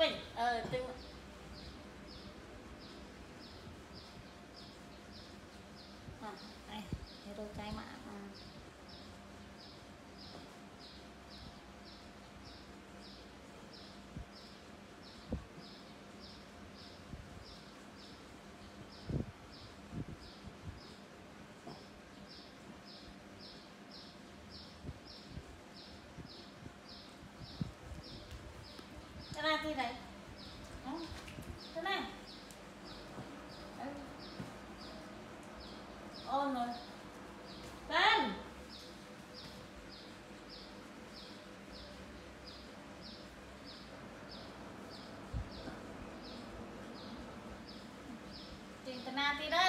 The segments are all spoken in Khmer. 喂，呃，等ที่ไหนเอใช่ไหมอ้อนเลยเป็นจินตนาที่ได้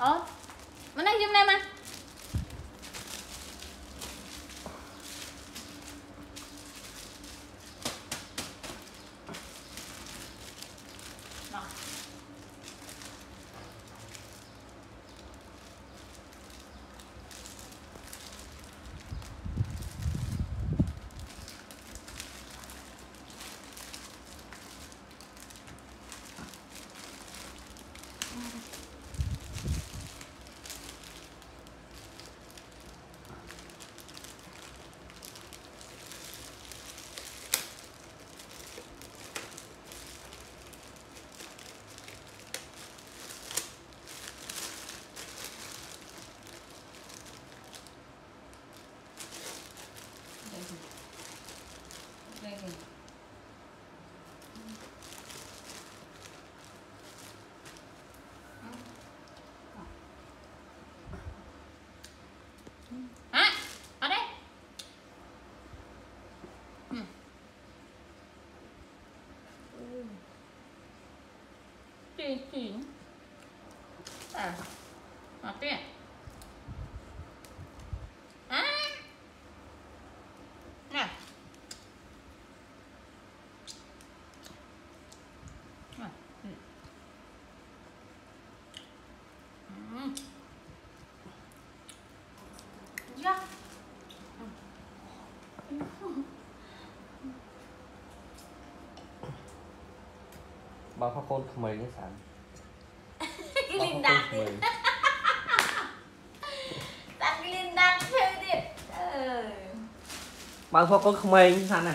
ờ mình nay gym em ăn 嗯，嗯，嗯，好，嗯，啊，好嘞，嗯，嗯，对对，啊，好嘞。ចាស់បងកូនក្មេងហ្នឹងសានគេលីនដាក់ទៀតតាំងលីនដាក់ឈើទៀតអឺបើកូនក្មេងសានណាណា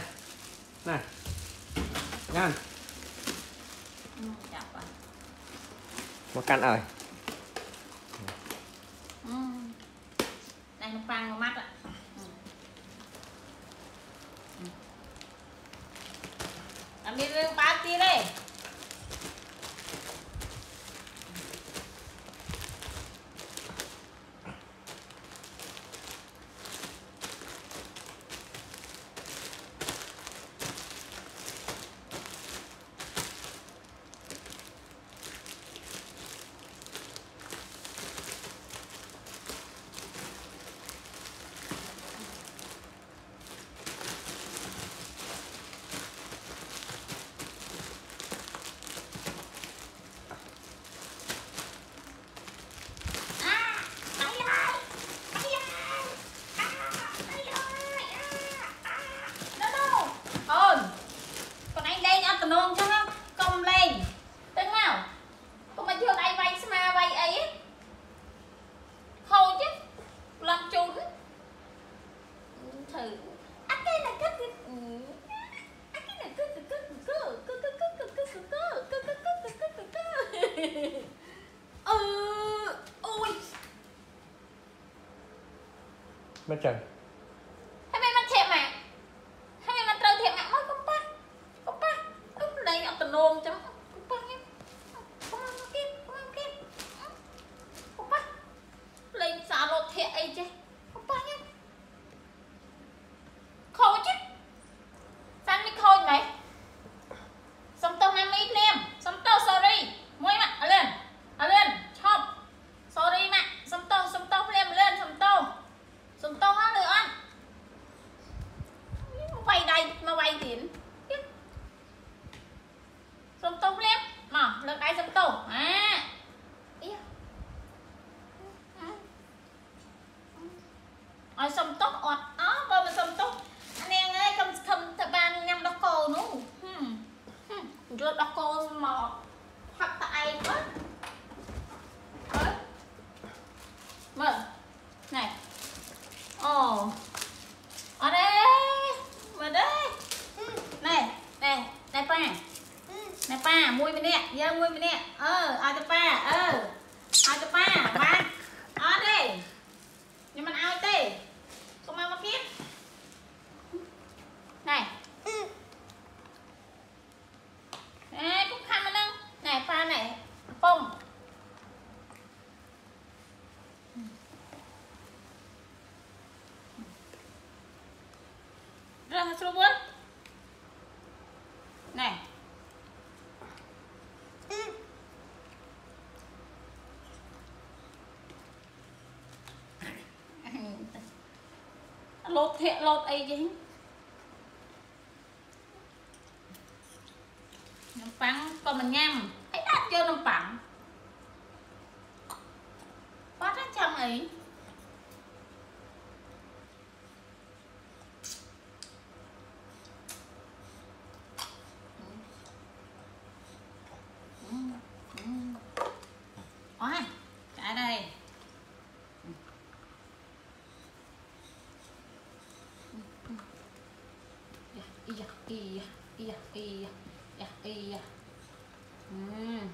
ញ៉ាំមកកាន់អើយមិនចឹងហើយមិនមកធៀបម៉ាក់ហើយមិនត្រូវធៀបម៉ាក់មកកំប៉ះកំប៉ះអឹមលេងអត់ទំនោមចឹងឲ្យសុំទោសអត់អោបើមិនសុំទោសនាងហើយកុំស្ខឹមទៅបានញ៉ាំដល់កោនោះយល់ដល់កោមកហាត់តែឯងមើលមើល rồi số 4 này lột thiện lột ấy chứ nấm phẳng còn mình nhâm ấy đặt cho nấm phẳng quá rất chăng ấy 哎呀，哎呀，哎呀，呀，哎呀，嗯。